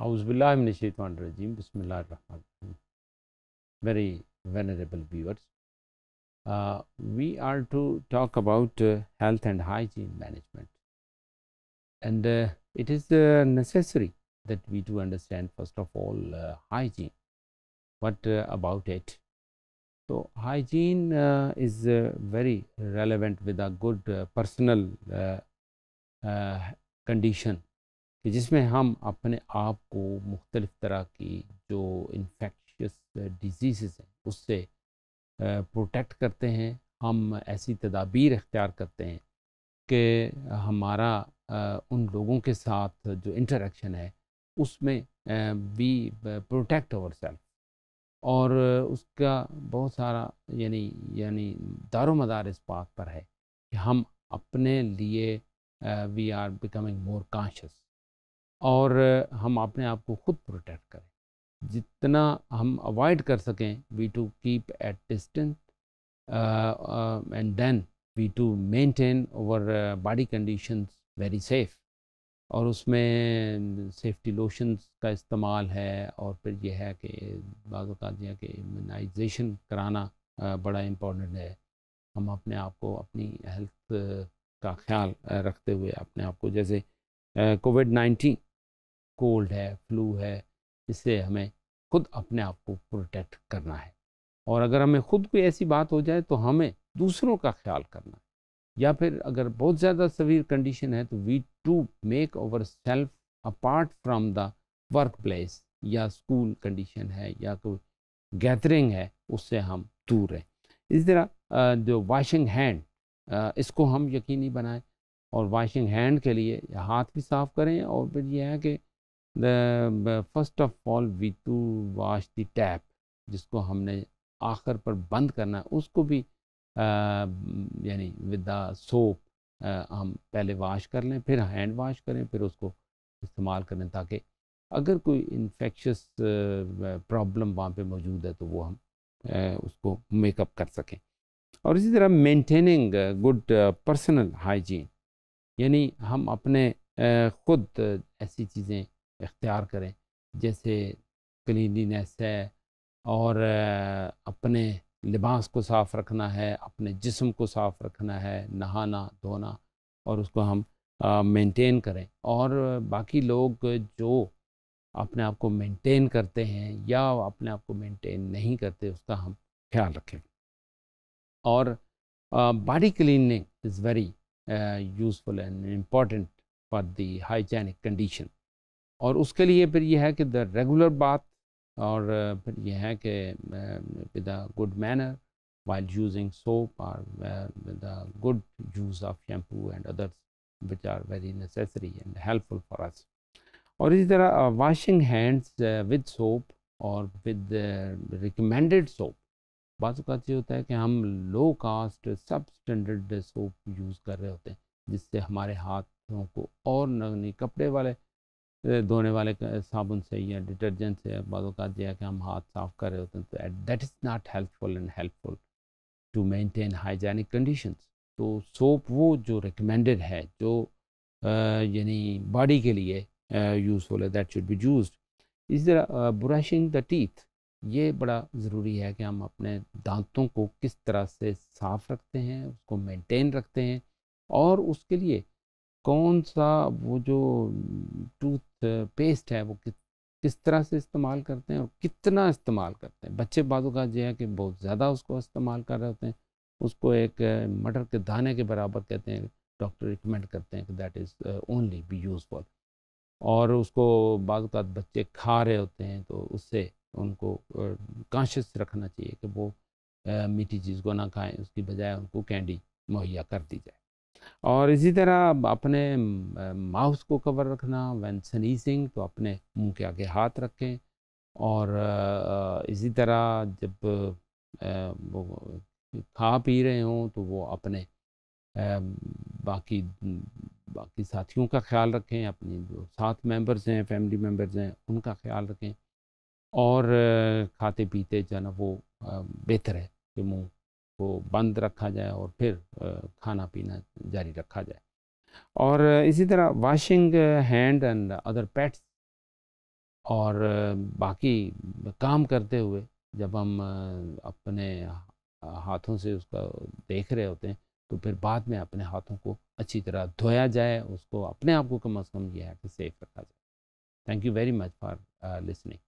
Auzubillahiminashaitanirajim, Bismillah Very venerable viewers, uh, we are to talk about uh, health and hygiene management. And uh, it is uh, necessary that we do understand first of all uh, hygiene. What uh, about it? So, hygiene is very relevant with a good personal condition کہ جس میں ہم اپنے آپ کو مختلف طرح کی جو انفیکشس ڈیزیزز ہیں، اس سے پروٹیکٹ کرتے ہیں۔ ہم ایسی تدابیر اختیار کرتے ہیں کہ ہمارا ان لوگوں کے ساتھ جو انٹریکشن ہے، اس میں وی پروٹیکٹ اوور سیلف اور اس کا بہت سارا یعنی یعنی دار و مدار اس بات پر ہے کہ ہم اپنے لیے we are becoming more conscious اور ہم اپنے آپ کو خود پروٹیکٹ کریں۔ جتنا ہم اوائڈ کر سکیں we to keep at distant and then we to maintain our body conditions very safe اور اس میں سیفٹی لوشنس کا استعمال ہے اور پھر یہ ہے کہ بعض اوقات یہ کہ امیونائزیشن کرانا بڑا امپورٹنٹ ہے۔ ہم اپنے آپ کو اپنی ہیلتھ کا خیال رکھتے ہوئے اپنے آپ کو جیسے کووڈ نائنٹین کولڈ ہے فلو ہے، اس سے ہمیں خود اپنے آپ کو پروٹیکٹ کرنا ہے۔ اور اگر ہمیں خود کوئی ایسی بات ہو جائے تو ہمیں دوسروں کا خیال کرنا ہے۔ یا پھر اگر بہت زیادہ سویر کنڈیشن ہے تو we to make our self apart from the work place یا اسکول کنڈیشن ہے یا کوئی گیدرنگ ہے، اس سے ہم دور رہیں۔ اس طرح جو واشنگ ہینڈ اس کو ہم یقینی بنائیں اور واشنگ ہینڈ کے لیے ہاتھ بھی صاف کریں اور پھر یہ ہے کہ first of all we to wash the tap جس کو ہم نے آخر پر بند کرنا ہے، اس کو بھی یعنی ود دا سوپ ہم پہلے واش کر لیں، پھر ہینڈ واش کریں، پھر اس کو استعمال کریں تاکہ اگر کوئی انفیکشس پرابلم وہاں پہ موجود ہے تو وہ ہم اس کو میک اپ کر سکیں۔ اور اسی طرح مینٹیننگ گڈ پرسنل ہائیجین یعنی ہم اپنے خود ایسی چیزیں اختیار کریں۔ جیسے کلینینیس ہے اور اپنے لباس کو صاف رکھنا ہے، اپنے جسم کو صاف رکھنا ہے، نہانا، دھونا اور اس کو ہم مینٹین کریں۔ اور باقی لوگ جو اپنے آپ کو مینٹین کرتے ہیں یا اپنے آپ کو مینٹین نہیں کرتے، اس کا ہم خیال رکھیں۔ اور body cleaning is very useful and important for the hygienic condition. اور اس کے لیے پھر یہ ہے کہ دا ریگولر بات اور پھر یہ ہے کہ with the good manner while using soap اور the good use of shampoo and others which are very necessary and helpful for اس اور اسی طرح واشنگ ہینڈس ود سوپ اور ود ریکمینڈیڈ سوپ بعض اوقات یہ ہوتا ہے کہ ہم low cost substandard soap use کر رہے ہوتے ہیں جس سے ہمارے ہاتھوں کو اور نہ کپڑے والے دھونے والے صابن سے یا ڈٹرجنٹ سے بعض اوقات یہ ہے کہ ہم ہاتھ صاف کر رہے ہوتے ہیں، تو that is not helpful and helpful to maintain hygienic conditions تو سوپ وہ جو ریکمینڈڈ ہے، جو یعنی باڈی کے لیے یوزفل ہے دیٹ شوڈ بی یوزڈ اسی طرح برشنگ دا ٹیتھ یہ بڑا ضروری ہے کہ ہم اپنے دانتوں کو کس طرح سے صاف رکھتے ہیں، اس کو مینٹین رکھتے ہیں، اور اس کے لیے کون سا وہ جو ٹوتھ پیسٹ ہے، وہ کس طرح سے استعمال کرتے ہیں اور کتنا استعمال کرتے ہیں؟ بچے بعضوں کا یہ ہے کہ بہت زیادہ اس کو استعمال کر رہے ہوتے ہیں۔ اس کو ایک مٹر کے دانے کے برابر کہتے ہیں، ڈاکٹر ریکمینڈ کرتے ہیں کہ that is only be useful اور اس کو بعض اوقات بچے کھا رہے ہوتے ہیں تو اس سے ان کو کانشیس رکھنا چاہیے کہ وہ میٹھی چیز کو نہ کھائیں۔ اس کی بجائے ان کو کینڈی مہیا کر دی جائے۔ اور اسی طرح اپنے ماؤس کو کور رکھنا، وین سنیزنگ تو اپنے منہ کے آگے ہاتھ رکھیں اور اسی طرح جب وہ کھا پی رہے ہوں تو وہ اپنے باقی باقی ساتھیوں کا خیال رکھیں، اپنی جو ساتھ ممبرز ہیں، فیملی ممبرز ہیں، ان کا خیال رکھیں اور کھاتے پیتے جو ہے نا وہ بہتر ہے کہ منہ کو بند رکھا جائے اور پھر کھانا پینا جاری رکھا جائے۔ اور اسی طرح washing hand and other parts اور باقی کام کرتے ہوئے جب ہم اپنے ہاتھوں سے اس کا دیکھ رہے ہوتے ہیں، تو پھر بعد میں اپنے ہاتھوں کو اچھی طرح دھویا جائے، اس کو اپنے آپ کو کم از کم یہ ہے کہ سیف رکھا جائے۔ Thank you very much for listening